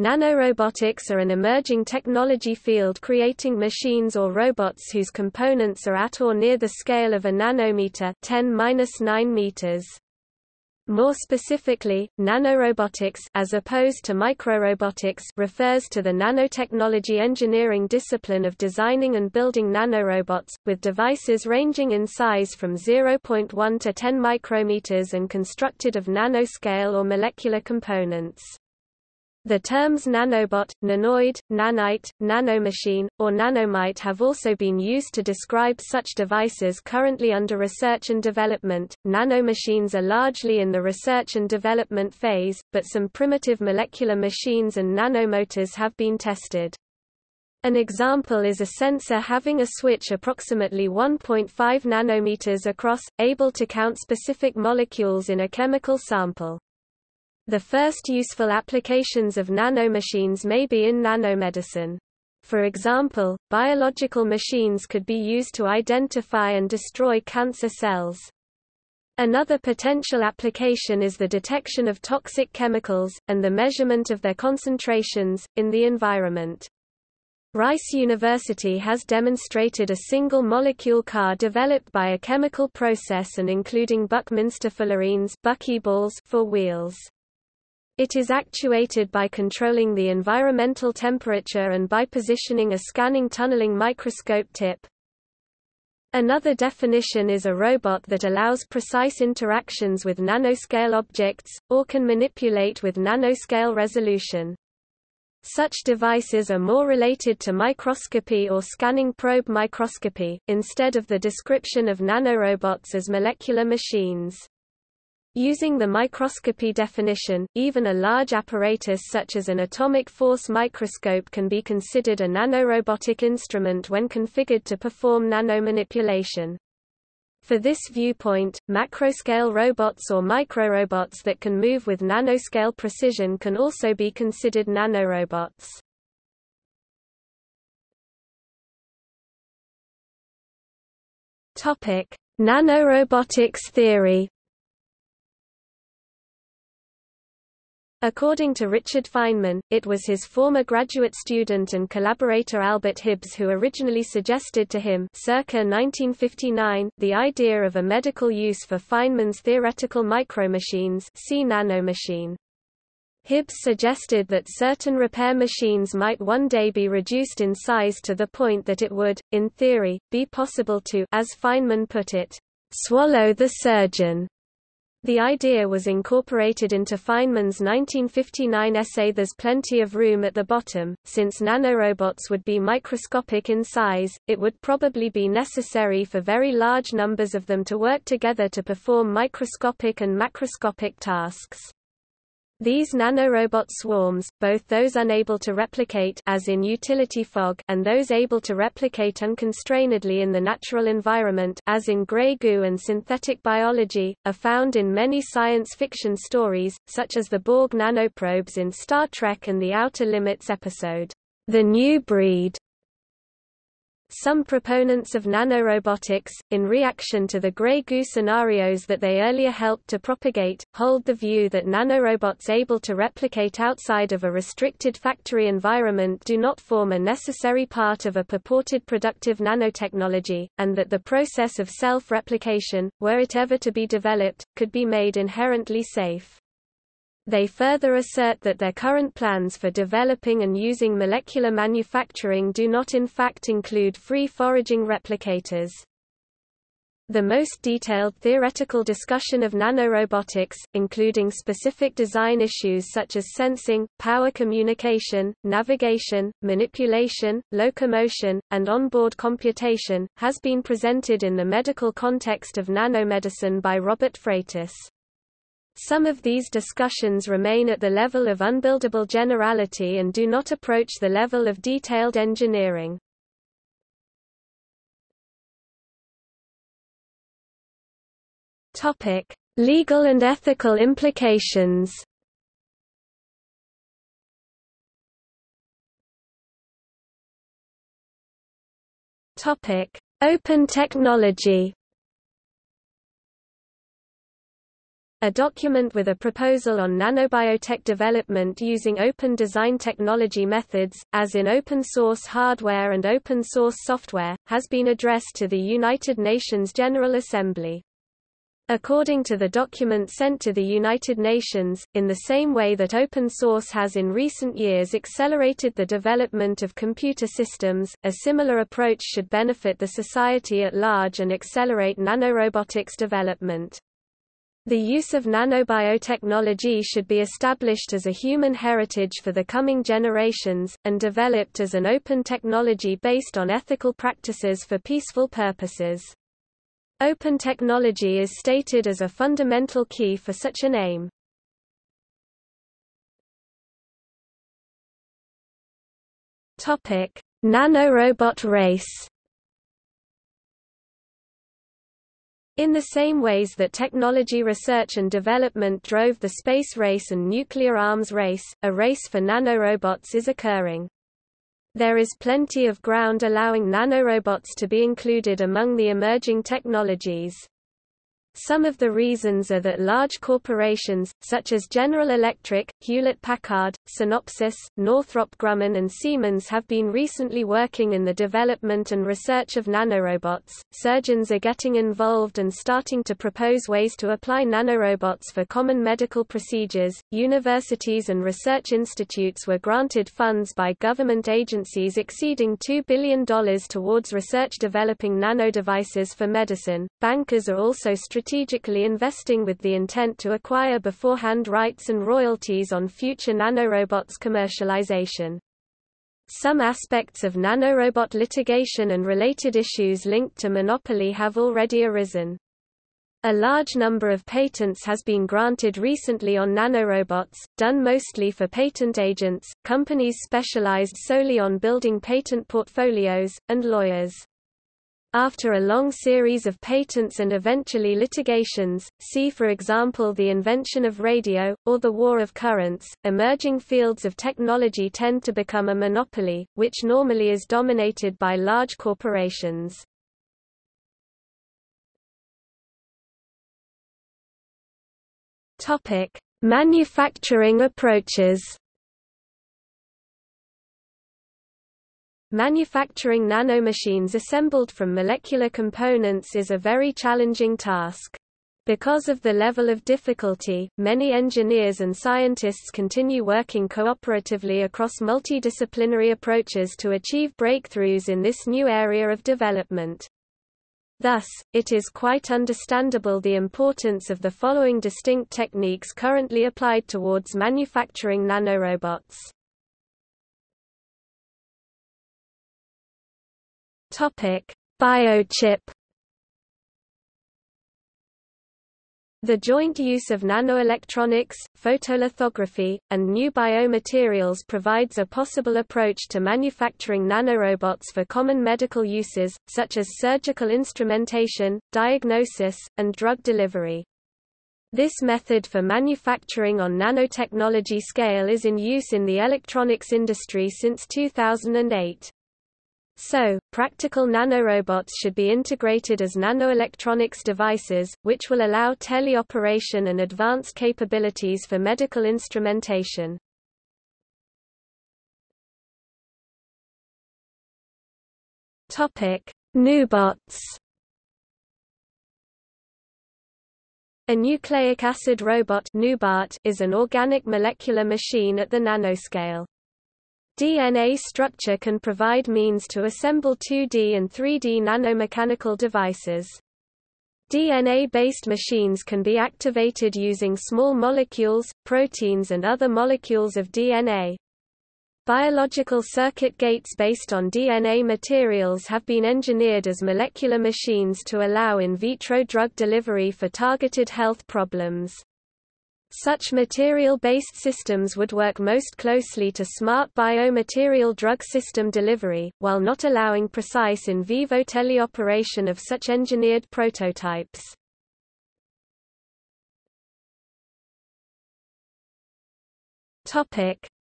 Nanorobotics are an emerging technology field creating machines or robots whose components are at or near the scale of a nanometer 10-9 meters. More specifically, nanorobotics as opposed to microrobotics refers to the nanotechnology engineering discipline of designing and building nanorobots, with devices ranging in size from 0.1 to 10 micrometers and constructed of nanoscale or molecular components. The terms nanobot, nanoid, nanite, nanomachine, or nanomite have also been used to describe such devices currently under research and development. Nanomachines are largely in the research and development phase, but some primitive molecular machines and nanomotors have been tested. An example is a sensor having a switch approximately 1.5 nanometers across, able to count specific molecules in a chemical sample. The first useful applications of nanomachines may be in nanomedicine. For example, biological machines could be used to identify and destroy cancer cells. Another potential application is the detection of toxic chemicals, and the measurement of their concentrations, in the environment. Rice University has demonstrated a single-molecule car developed by a chemical process and including Buckminster fullerenes buckyballs for wheels. It is actuated by controlling the environmental temperature and by positioning a scanning tunneling microscope tip. Another definition is a robot that allows precise interactions with nanoscale objects, or can manipulate with nanoscale resolution. Such devices are more related to microscopy or scanning probe microscopy, instead of the description of nanorobots as molecular machines. Using the microscopy definition, even a large apparatus such as an atomic force microscope can be considered a nanorobotic instrument when configured to perform nanomanipulation. For this viewpoint, macroscale robots or microrobots that can move with nanoscale precision can also be considered nanorobots. Nanorobotics theory According to Richard Feynman, it was his former graduate student and collaborator Albert Hibbs who originally suggested to him circa 1959, the idea of a medical use for Feynman's theoretical micromachines see nanomachine. Hibbs suggested that certain repair machines might one day be reduced in size to the point that it would, in theory, be possible to as Feynman put it, swallow the surgeon. The idea was incorporated into Feynman's 1959 essay There's Plenty of Room at the Bottom. Since nanorobots would be microscopic in size, it would probably be necessary for very large numbers of them to work together to perform microscopic and macroscopic tasks. These nanorobot swarms, both those unable to replicate as in utility fog and those able to replicate unconstrainedly in the natural environment as in gray goo and synthetic biology, are found in many science fiction stories, such as the Borg nanoprobes in Star Trek and the Outer Limits episode, The New Breed. Some proponents of nanorobotics, in reaction to the grey goo scenarios that they earlier helped to propagate, hold the view that nanorobots able to replicate outside of a restricted factory environment do not form a necessary part of a purported productive nanotechnology, and that the process of self-replication, were it ever to be developed, could be made inherently safe. They further assert that their current plans for developing and using molecular manufacturing do not in fact include free foraging replicators. The most detailed theoretical discussion of nanorobotics, including specific design issues such as sensing, power communication, navigation, manipulation, locomotion, and onboard computation, has been presented in the medical context of nanomedicine by Robert Freitas. Some of these discussions remain at the level of unbuildable generality and do not approach the level of detailed engineering. Topic: Legal and ethical implications. Topic: Open technology. A document with a proposal on nanobiotech development using open design technology methods, as in open source hardware and open source software, has been addressed to the United Nations General Assembly. According to the document sent to the United Nations, in the same way that open source has in recent years accelerated the development of computer systems, a similar approach should benefit the society at large and accelerate nanorobotics development. The use of nanobiotechnology should be established as a human heritage for the coming generations, and developed as an open technology based on ethical practices for peaceful purposes. Open technology is stated as a fundamental key for such an aim. Topic: Nanorobot race. In the same ways that technology research and development drove the space race and nuclear arms race, a race for nanorobots is occurring. There is plenty of ground allowing nanorobots to be included among the emerging technologies. Some of the reasons are that large corporations, such as General Electric, Hewlett-Packard, Synopsys, Northrop Grumman and Siemens have been recently working in the development and research of nanorobots. Surgeons are getting involved and starting to propose ways to apply nanorobots for common medical procedures. Universities and research institutes were granted funds by government agencies exceeding $2 billion towards research developing nanodevices for medicine. Bankers are also investing with the intent to acquire beforehand rights and royalties on future nanorobots commercialization. Some aspects of nanorobot litigation and related issues linked to monopoly have already arisen. A large number of patents has been granted recently on nanorobots, done mostly for patent agents, companies specialized solely on building patent portfolios, and lawyers. After a long series of patents and eventually litigations, see for example the invention of radio, or the war of currents, emerging fields of technology tend to become a monopoly, which normally is dominated by large corporations. Manufacturing approaches Manufacturing nanomachines assembled from molecular components is a very challenging task. Because of the level of difficulty, many engineers and scientists continue working cooperatively across multidisciplinary approaches to achieve breakthroughs in this new area of development. Thus, it is quite understandable the importance of the following distinct techniques currently applied towards manufacturing nanorobots. Topic: Biochip. The joint use of nanoelectronics, photolithography, and new biomaterials provides a possible approach to manufacturing nanorobots for common medical uses, such as surgical instrumentation, diagnosis, and drug delivery. This method for manufacturing on nanotechnology scale is in use in the electronics industry since 2008. So, practical nanorobots should be integrated as nanoelectronics devices, which will allow teleoperation and advanced capabilities for medical instrumentation. Topic: Nubots. A nucleic acid robot is an organic molecular machine at the nanoscale. DNA structure can provide means to assemble 2D and 3D nanomechanical devices. DNA-based machines can be activated using small molecules, proteins and other molecules of DNA. Biological circuit gates based on DNA materials have been engineered as molecular machines to allow in vitro drug delivery for targeted health problems. Such material-based systems would work most closely to smart biomaterial drug system delivery, while not allowing precise in vivo teleoperation of such engineered prototypes.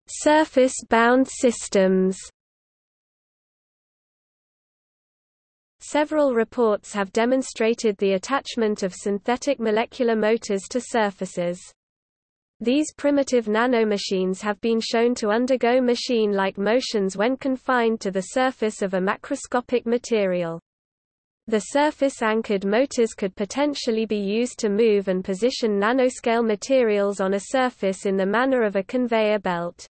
Surface-bound systems Several reports have demonstrated the attachment of synthetic molecular motors to surfaces. These primitive nanomachines have been shown to undergo machine-like motions when confined to the surface of a macroscopic material. The surface-anchored motors could potentially be used to move and position nanoscale materials on a surface in the manner of a conveyor belt.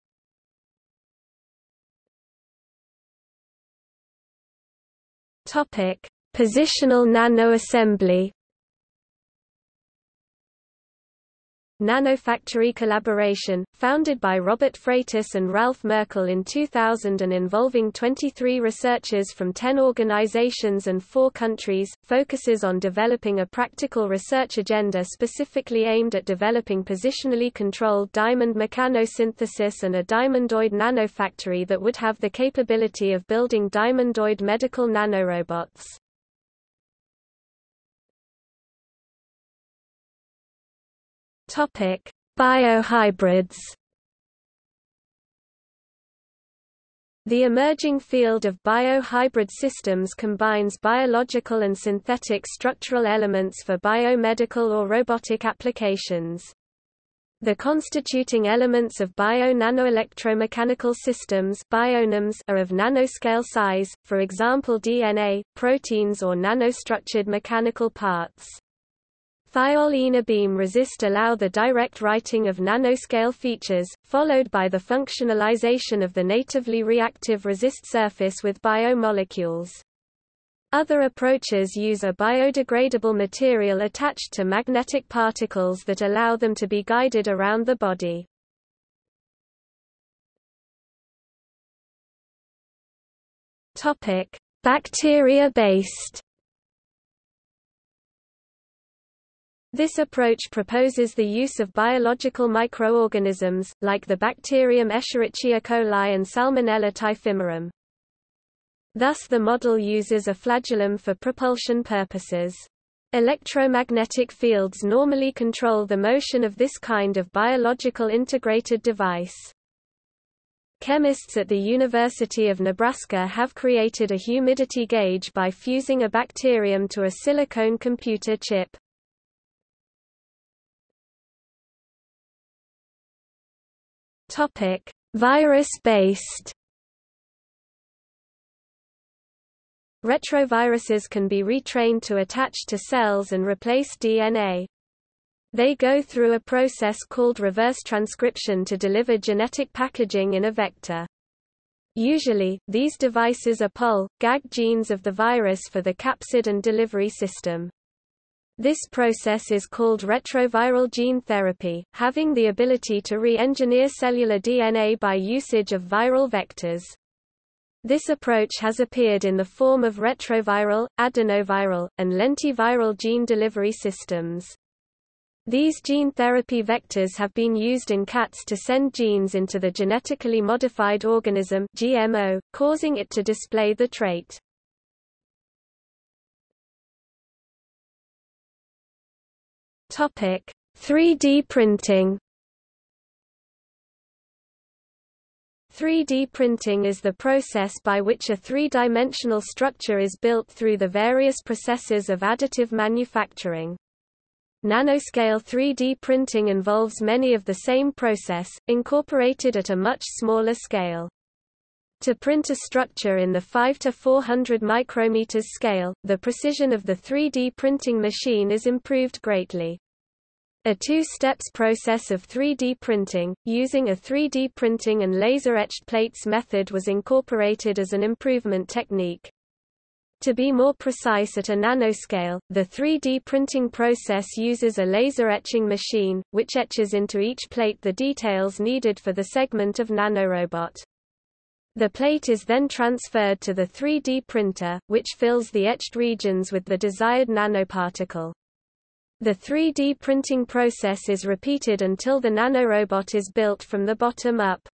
Positional nanoassembly Nanofactory collaboration, founded by Robert Freitas and Ralph Merkle in 2000 and involving 23 researchers from 10 organizations and 4 countries, focuses on developing a practical research agenda specifically aimed at developing positionally controlled diamond mechanosynthesis and a diamondoid nanofactory that would have the capability of building diamondoid medical nanorobots. Topic: Biohybrids. The emerging field of biohybrid systems combines biological and synthetic structural elements for biomedical or robotic applications. The constituting elements of bio-nanoelectromechanical systems BioNEMS are of nanoscale size, for example DNA, proteins or nanostructured mechanical parts. Thiol beam resist allow the direct writing of nanoscale features, followed by the functionalization of the natively reactive resist surface with biomolecules. Other approaches use a biodegradable material attached to magnetic particles that allow them to be guided around the body. Bacteria-based This approach proposes the use of biological microorganisms, like the bacterium Escherichia coli and Salmonella typhimurium. Thus the model uses a flagellum for propulsion purposes. Electromagnetic fields normally control the motion of this kind of biological integrated device. Chemists at the University of Nebraska have created a humidity gauge by fusing a bacterium to a silicon computer chip. Topic: Virus-based. Retroviruses can be retrained to attach to cells and replace DNA. They go through a process called reverse transcription to deliver genetic packaging in a vector. Usually, these devices are POL, GAG genes of the virus for the capsid and delivery system. This process is called retroviral gene therapy, having the ability to re-engineer cellular DNA by usage of viral vectors. This approach has appeared in the form of retroviral, adenoviral, and lentiviral gene delivery systems. These gene therapy vectors have been used in cats to send genes into the genetically modified organism GMO, causing it to display the trait. Topic: 3D printing. 3D printing is the process by which a three-dimensional structure is built through the various processes of additive manufacturing. Nanoscale 3D printing involves many of the same process, incorporated at a much smaller scale. To print a structure in the 5 to 400 micrometers scale, the precision of the 3D printing machine is improved greatly. A two-steps process of 3D printing, using a 3D printing and laser-etched plates method was incorporated as an improvement technique. To be more precise at a nanoscale, the 3D printing process uses a laser etching machine, which etches into each plate the details needed for the segment of nanorobot. The plate is then transferred to the 3D printer, which fills the etched regions with the desired nanoparticle. The 3D printing process is repeated until the nanorobot is built from the bottom up.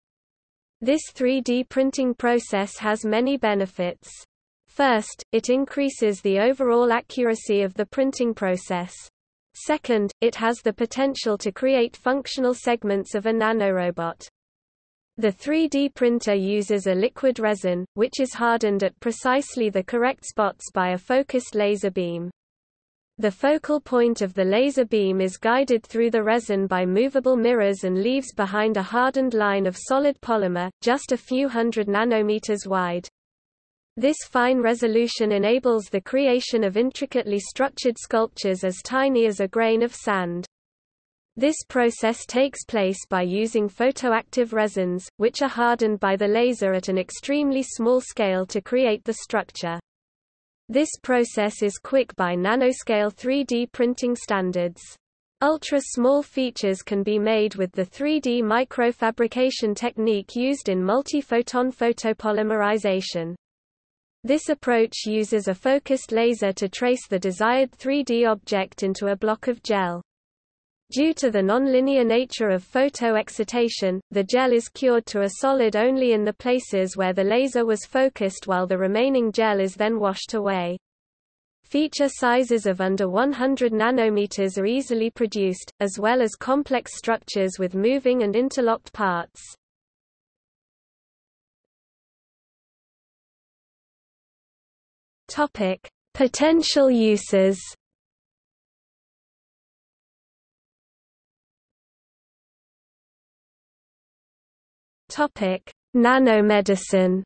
This 3D printing process has many benefits. First, it increases the overall accuracy of the printing process. Second, it has the potential to create functional segments of a nanorobot. The 3D printer uses a liquid resin, which is hardened at precisely the correct spots by a focused laser beam. The focal point of the laser beam is guided through the resin by movable mirrors and leaves behind a hardened line of solid polymer, just a few hundred nanometers wide. This fine resolution enables the creation of intricately structured sculptures as tiny as a grain of sand. This process takes place by using photoactive resins, which are hardened by the laser at an extremely small scale to create the structure. This process is quick by nanoscale 3D printing standards. Ultra-small features can be made with the 3D microfabrication technique used in multi-photon photopolymerization. This approach uses a focused laser to trace the desired 3D object into a block of gel. Due to the nonlinear nature of photoexcitation, the gel is cured to a solid only in the places where the laser was focused while the remaining gel is then washed away. Feature sizes of under 100 nanometers are easily produced, as well as complex structures with moving and interlocked parts. Potential uses. Topic: Nanomedicine.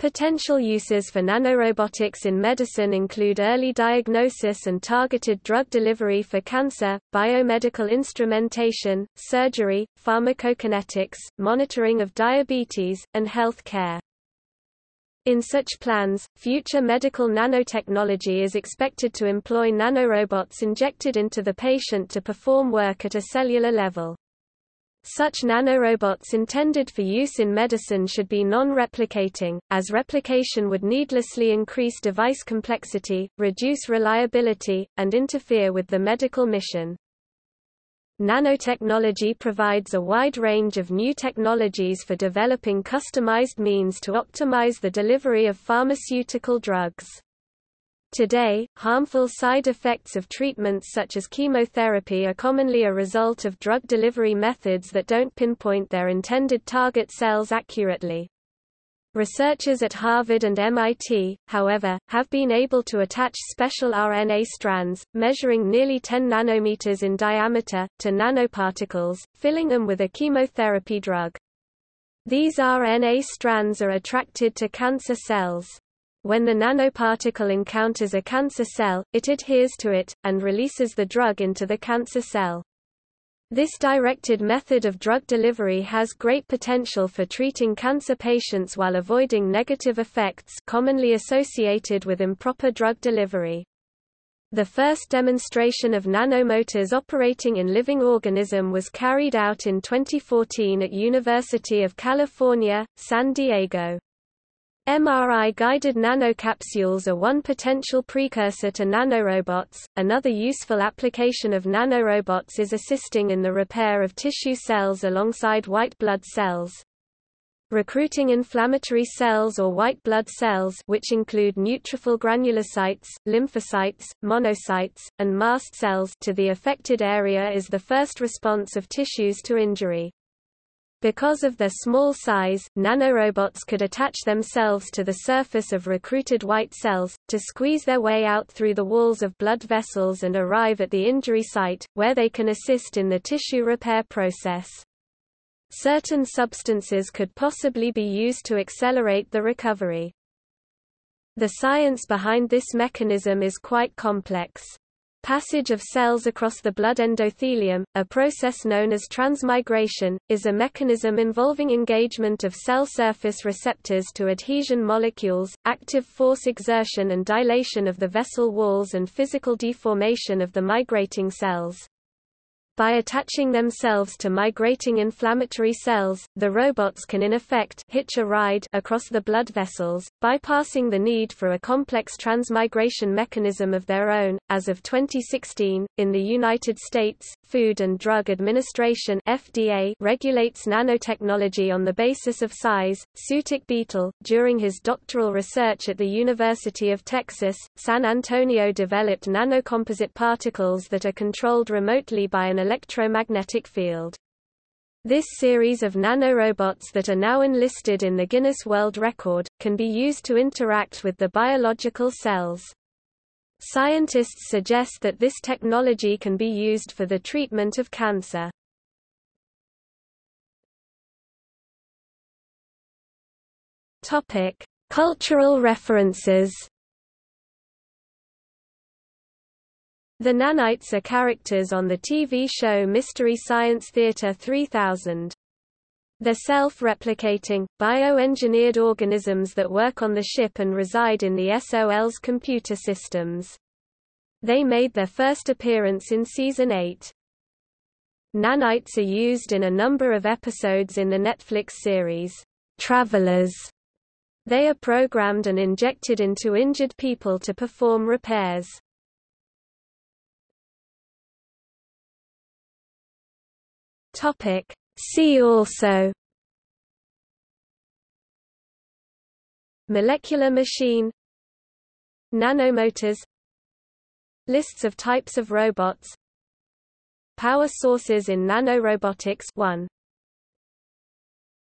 Potential uses for nanorobotics in medicine include early diagnosis and targeted drug delivery for cancer, biomedical instrumentation, surgery, pharmacokinetics, monitoring of diabetes, and health care. In such plans, future medical nanotechnology is expected to employ nanorobots injected into the patient to perform work at a cellular level. Such nanorobots intended for use in medicine should be non-replicating, as replication would needlessly increase device complexity, reduce reliability, and interfere with the medical mission. Nanotechnology provides a wide range of new technologies for developing customized means to optimize the delivery of pharmaceutical drugs. Today, harmful side effects of treatments such as chemotherapy are commonly a result of drug delivery methods that don't pinpoint their intended target cells accurately. Researchers at Harvard and MIT, however, have been able to attach special RNA strands, measuring nearly 10 nanometers in diameter, to nanoparticles, filling them with a chemotherapy drug. These RNA strands are attracted to cancer cells. When the nanoparticle encounters a cancer cell, it adheres to it, and releases the drug into the cancer cell. This directed method of drug delivery has great potential for treating cancer patients while avoiding negative effects commonly associated with improper drug delivery. The first demonstration of nanomotors operating in living organism was carried out in 2014 at University of California, San Diego. MRI-guided nanocapsules are one potential precursor to nanorobots. Another useful application of nanorobots is assisting in the repair of tissue cells alongside white blood cells. Recruiting inflammatory cells or white blood cells which include neutrophil granulocytes, lymphocytes, monocytes, and mast cells to the affected area is the first response of tissues to injury. Because of their small size, nanorobots could attach themselves to the surface of recruited white cells, to squeeze their way out through the walls of blood vessels and arrive at the injury site, where they can assist in the tissue repair process. Certain substances could possibly be used to accelerate the recovery. The science behind this mechanism is quite complex. Passage of cells across the blood endothelium, a process known as transmigration, is a mechanism involving engagement of cell surface receptors to adhesion molecules, active force exertion and dilation of the vessel walls and physical deformation of the migrating cells. By attaching themselves to migrating inflammatory cells, the robots can in effect hitch a ride across the blood vessels, bypassing the need for a complex transmigration mechanism of their own. As of 2016, in the United States, Food and Drug Administration (FDA) regulates nanotechnology on the basis of size. Soutik Betal, during his doctoral research at the University of Texas, San Antonio developed nanocomposite particles that are controlled remotely by an electromagnetic field. This series of nanorobots that are now enlisted in the Guinness World Record, can be used to interact with the biological cells. Scientists suggest that this technology can be used for the treatment of cancer. Topic: Cultural references. The nanites are characters on the TV show Mystery Science Theater 3000. They're self-replicating, bioengineered organisms that work on the ship and reside in the SOL's computer systems. They made their first appearance in Season 8. Nanites are used in a number of episodes in the Netflix series, Travelers. They are programmed and injected into injured people to perform repairs. Topic. See also. Molecular machine. Nanomotors. Lists of types of robots. Power sources in nanorobotics. 1